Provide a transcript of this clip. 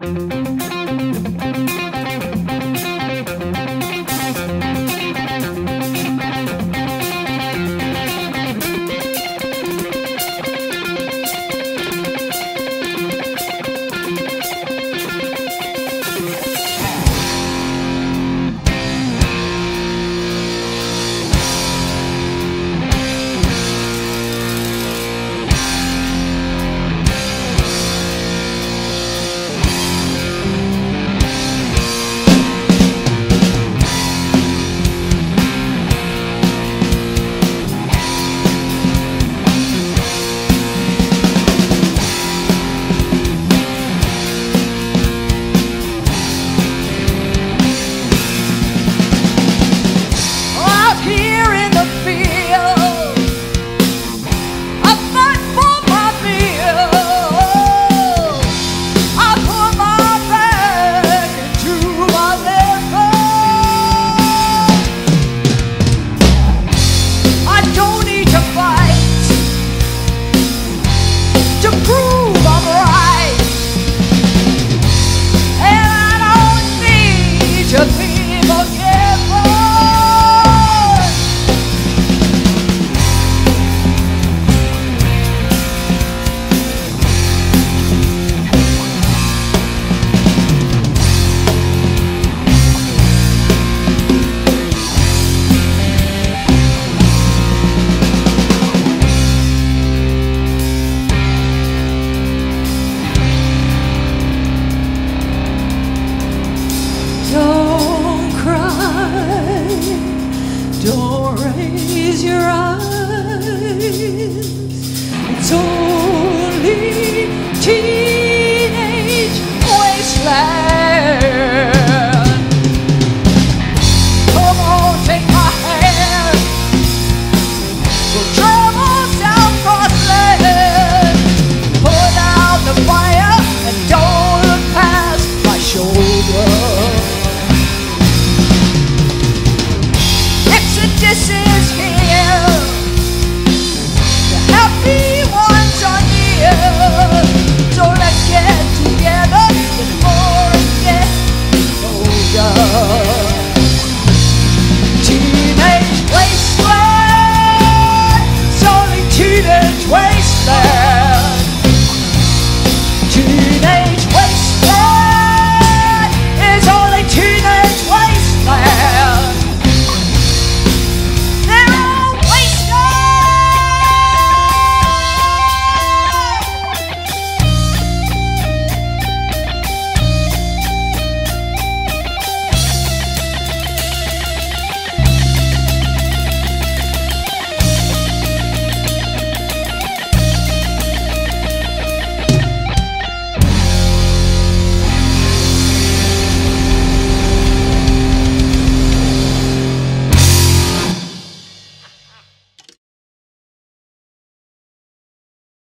Out Jesus.